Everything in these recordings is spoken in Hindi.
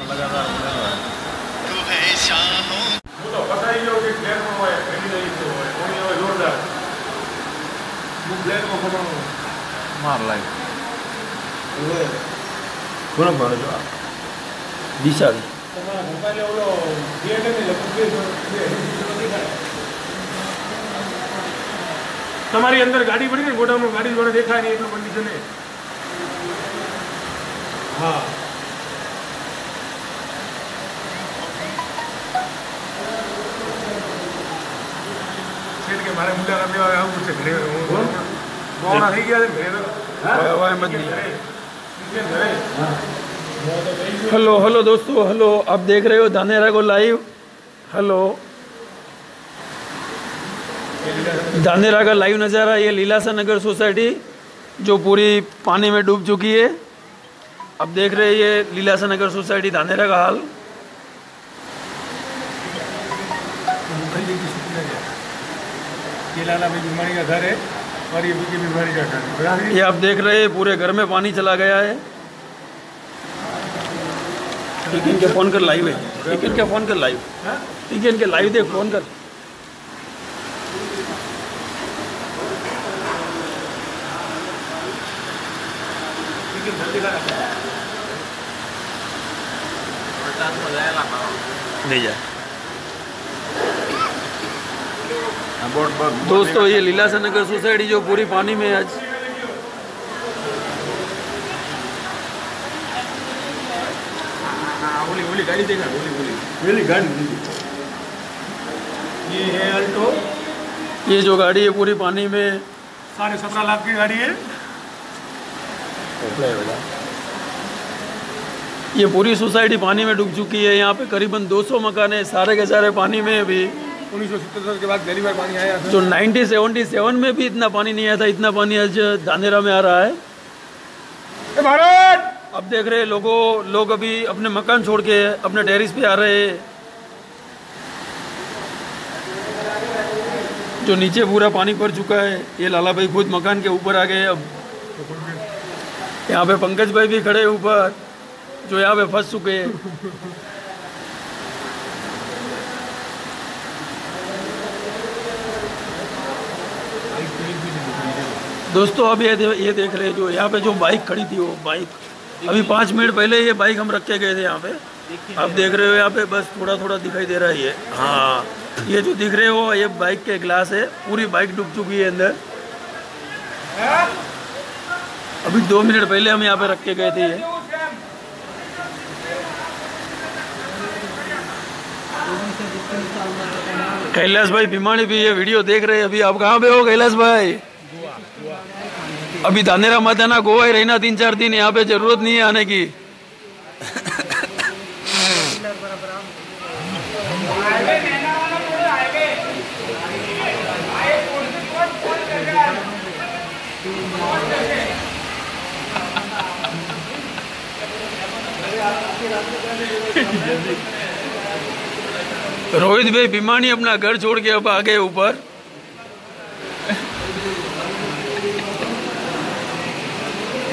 લગાતાર હું તો ફસાઈ ગયો હોય ફેરી રહી છે હોય માર લાઈફ કોનો ભણો છો? દિશા તમારા તમારી અંદર ગાડી પડી ને? ગોડામાં ગાડી જોડે દેખાય નહીં એટલું કન્ડિશન હા. છેલ્લે કે મારે મુલાકાત લેવા આવવું છે ઘરે હું મોડા થઈ ગયા છે ઘરે હવે એમ જ નહીં ઘરે हेलो हेलो दोस्तों हेलो आप देख रहे हो धानेरा को लाइव हेलो धानेरा का लाइव नज़ारा ये लीलासा नगर सोसाइटी जो पूरी पानी में डूब चुकी है अब देख रहे हैं ये लीलासा नगर सोसाइटी धानेरा का हाल ये लाला भाई बीमारी का घर है और ये बीकी बीमारी का घर है ये आप देख रहे हैं पूरे घर में पानी चला गया है। ठीक है इनके फ़ोन कर लाइव है। ठीक है इनके फ़ोन कर लाइव ठीक है इनके लाइव देख फ़ोन कर। ले जाए। दोस्तों ये लीलासा नगर सोसाइटी जो पूरी पानी में आज गाड़ी देखा ये है अल्टो ये जो गाड़ी है पूरी पानी में। साढ़े सत्रह लाख की गाड़ी है। ये पूरी सोसाइटी पानी में डूब चुकी है। यहाँ पे करीबन 200 मकान है सारे के सारे पानी में अभी। उन्नीस सौ सत्तर के बाद पहली बार पानी आया था। जो 1977 में भी इतना पानी नहीं आया था इतना पानी आज धानेरा में आ रहा है। ए भारत! अब देख रहे लोगों लोग अभी अपने मकान छोड़ के अपने टेरिस पे आ रहे हैं। जो नीचे पूरा पानी भर चुका है ये लाला भाई खुद मकान के ऊपर आ गए अब। यहाँ पे पंकज भाई भी खड़े ऊपर जो यहाँ पे फंस चुके हैं। दोस्तों, अब ये ये देख रहे हैं जो यहाँ पे जो बाइक खड़ी थी वो बाइक अभी पाँच मिनट पहले ये बाइक हम रख गए थे यहाँ पे। अब देख रहे हो यहाँ पे बस थोड़ा थोड़ा दिखाई दे रहा है ये। हाँ ये जो दिख रहे हो, ये बाइक के ग्लास है। पूरी बाइक डूब चुकी है अंदर। अभी दो मिनट पहले हम यहाँ पे रख गए थे ये। कैलाश भाई भिमाणी भी ये वीडियो देख रहे हैं। अभी आप कहाँ पे हो कैलाश भाई? अभी धानेरा मत आना गोवा ही रहना तीन चार दिन, यहाँ पे ज़रूरत नहीं है आने की। रोहित भाई बीमानी अपना घर छोड़ के अब आ गए ऊपर।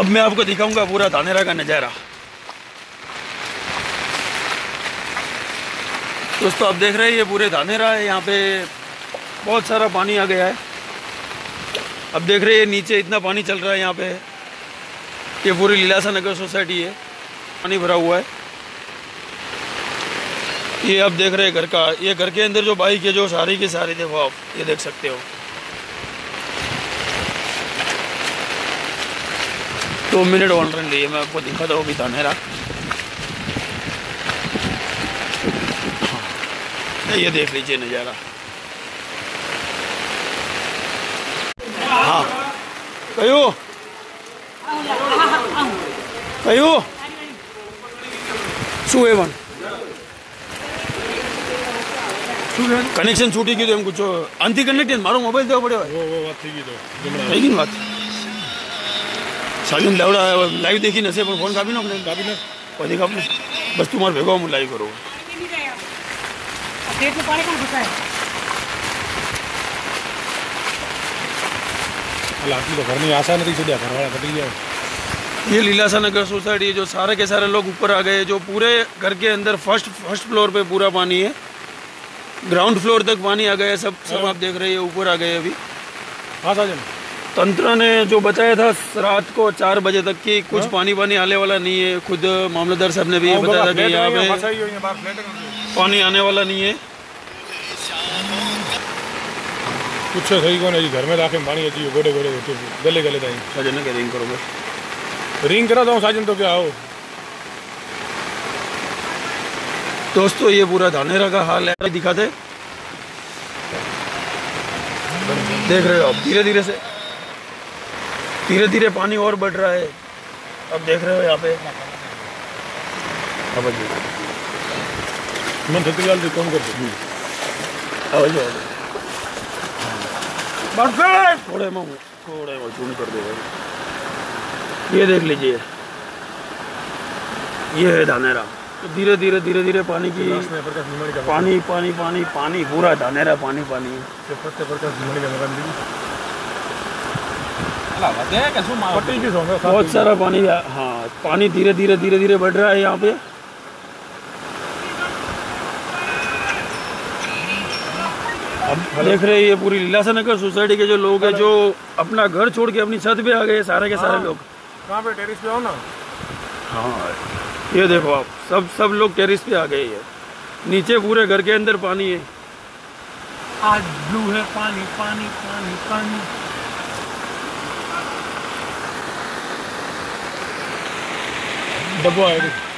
अब मैं आपको दिखाऊँगा पूरा धानेरा का नज़ारा। दोस्तों, आप देख रहे हैं ये पूरे धानेरा है, यहाँ पे बहुत सारा पानी आ गया है। अब देख रहे हैं नीचे इतना पानी चल रहा है यहाँ पे, ये पूरी लीलासा नगर सोसाइटी है, पानी भरा हुआ है। ये आप देख रहे हैं घर का, ये घर के अंदर जो बाइक है, जो सारी की सारी, देखो आप, ये देख सकते हो। दो मिनट वन रन लिए मैं आपको दिखाता हूँ अभी धानेरा हाँ, ये देख लीजिए नज़ारा हाँ કયું કયું શું એ વન શું છે કનેક્શન છૂટી ગયું હતું એમ પૂછો આનથી કનેક્ટેડ મારો મોબાઈલ દેવો પડ્યો વો વો વાત થઈ ગઈ તો થઈ ગઈ ને વાત સાજન લેવડા લાઈવ દેખી નશે પણ ફોન કાપી નાખ કાપી નાખ પછી કાપ ને બસ તું મારે ભેગો હું લાઈવ કરું पेट में पानी कौन घुसा है એટલે આટલી તો ઘરની આશા નથી ચડ્યા ઘરવાળા ઘટી ગયા ये लीलासा नगर सोसाइटी जो सारे के सारे लोग ऊपर आ गए जो पूरे घर के अंदर फर्स्ट फर्स्ट फ्लोर पे पूरा पानी है ग्राउंड फ्लोर तक पानी आ गया सब सब आप देख रहे हैं ऊपर आ गए अभी હા સાજન तंत्र ने जो बताया था रात को चार बजे तक कि कुछ हाँ। पानी वानी आने वाला नहीं है। खुद मामलेदार साहब ने भी ये हाँ, बताया था कि यहाँ पे पानी आने वाला नहीं है। कुछ सही कौन है जी घर में लाके पानी है गोडे गोडे होते गले गले दाई साजन ने रिंग करोगे रिंग करा तो दो साजन तो क्या हो? दोस्तों ये पूरा धानेरा का हाल है दिखाते। देख रहे हो आप धीरे धीरे से। धीरे धीरे पानी और बढ़ रहा है। अब देख रहे हो यहाँ पे। मैं धतिलाल कौन कर आवाज़ थोड़े थोड़े चून कर दे ये देख लीजिए। ये है धानेरा। धीरे धीरे धीरे धीरे पानी की पानी पानी पानी पानी पूरा धानेरा पानी पानी। बहुत सारा पानी है हाँ पानी धीरे धीरे धीरे धीरे बढ़ रहा है यहाँ पे। अब देख रहे हैं ये पूरी लीलासा नगर सोसाइटी के जो लोग हैं जो अपना घर छोड़ के अपनी छत पे आ गए सारे के सारे लोग। कहाँ पे टेरिस पे आओ ना? हाँ ये देखो आप सब सब लोग टेरिस पे आ गए हैं। नीचे पूरे घर के अंदर पानी है। आज ब्लू है पानी पानी पानी पानी। da Boeira.